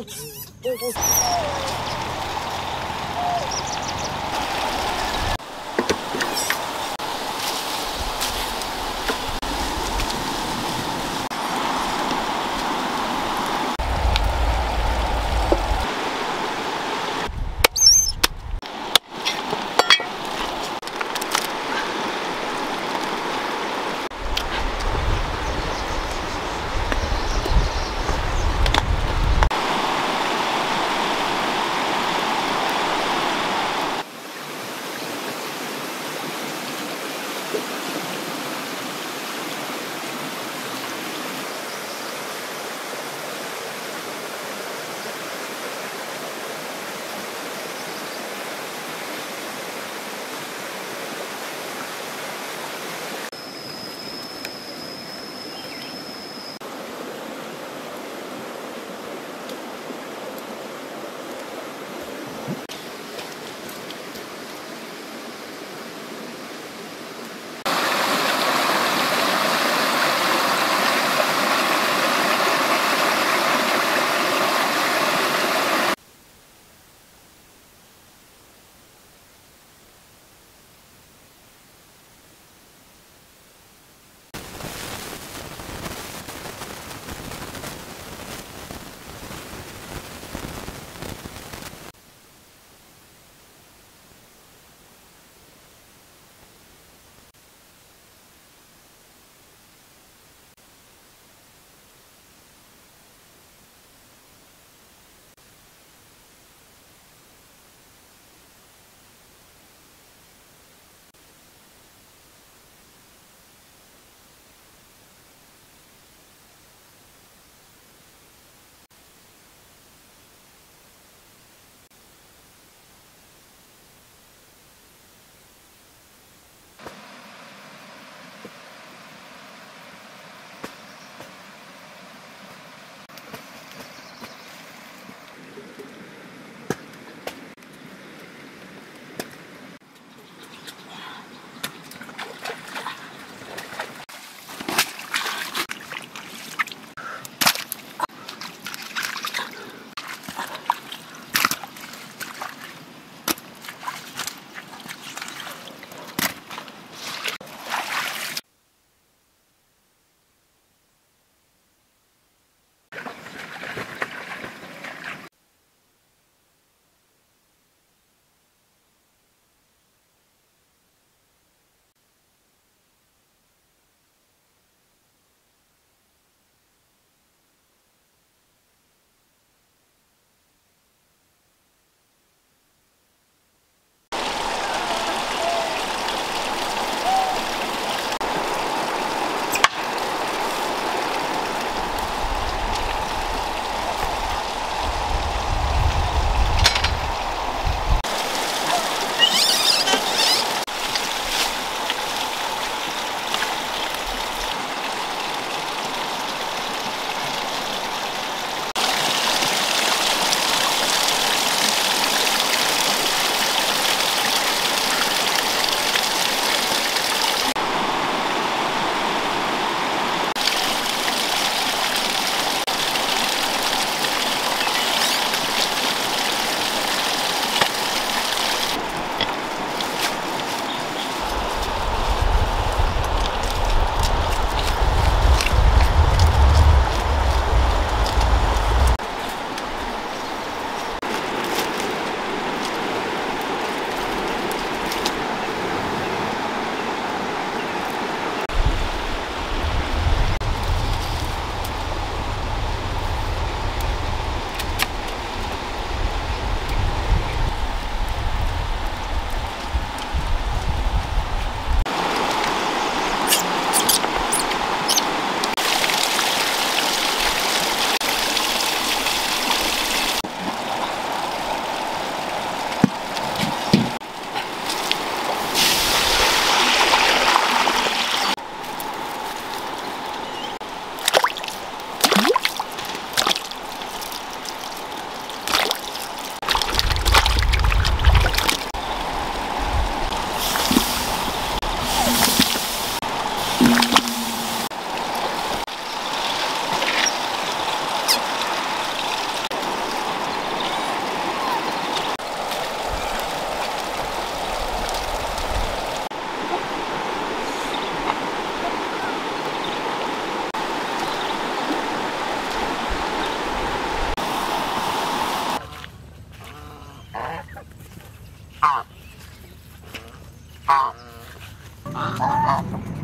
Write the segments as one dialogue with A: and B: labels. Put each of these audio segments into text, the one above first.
A: どうぞ。Ah. Ah. Ah.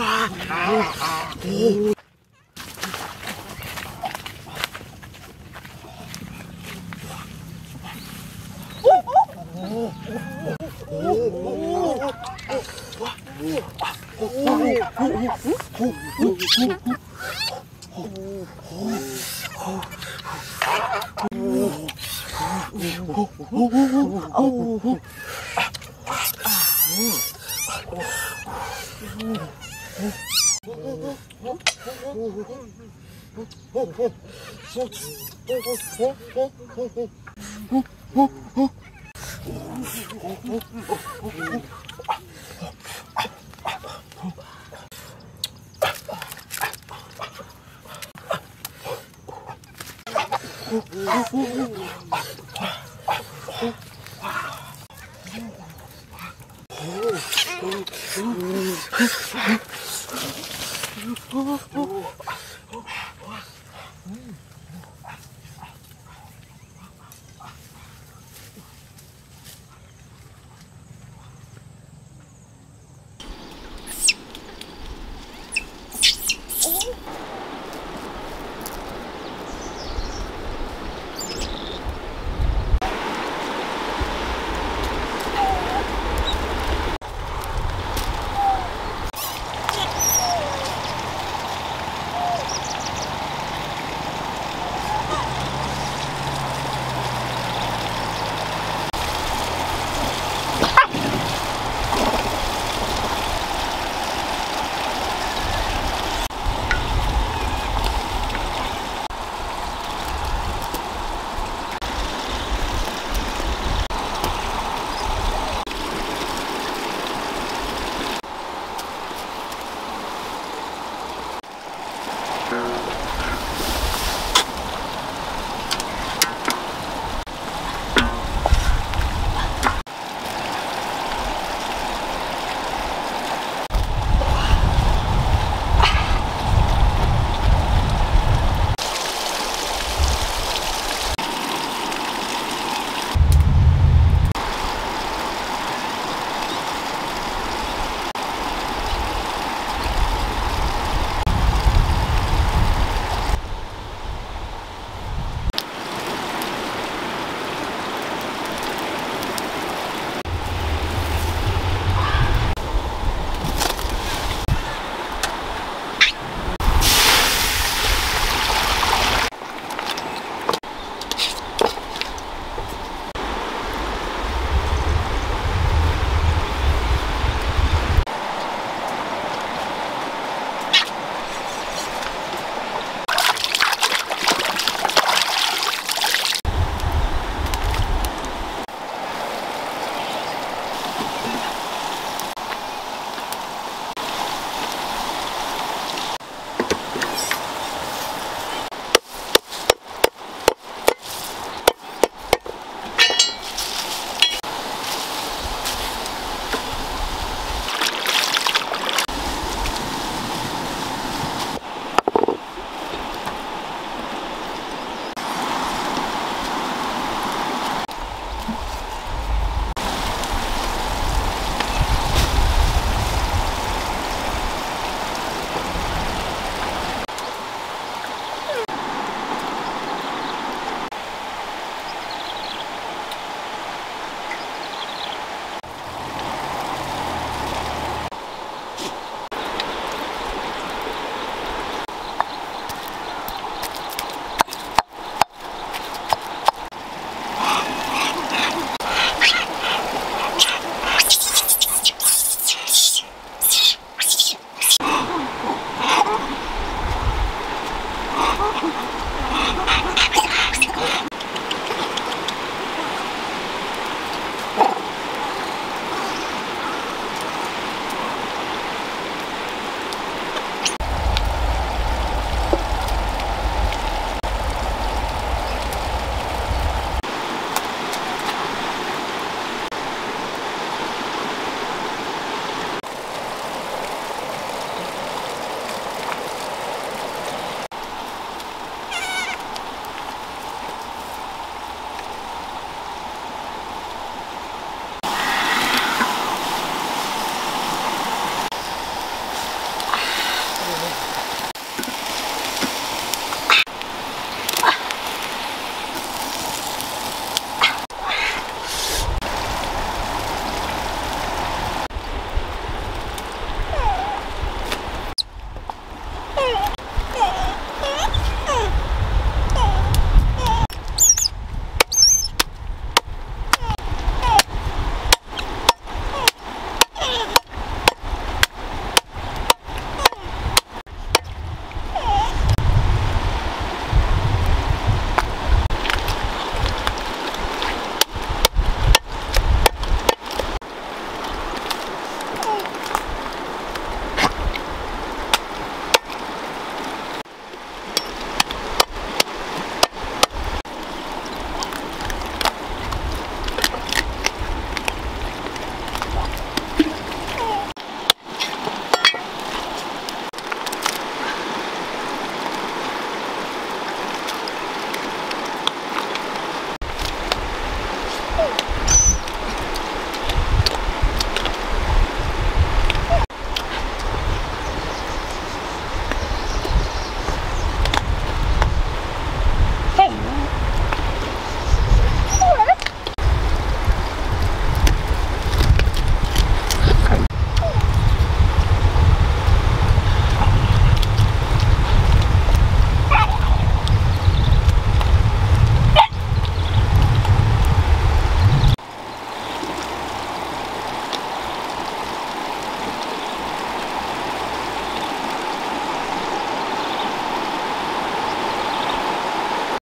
A: おお Oh, oh, oh.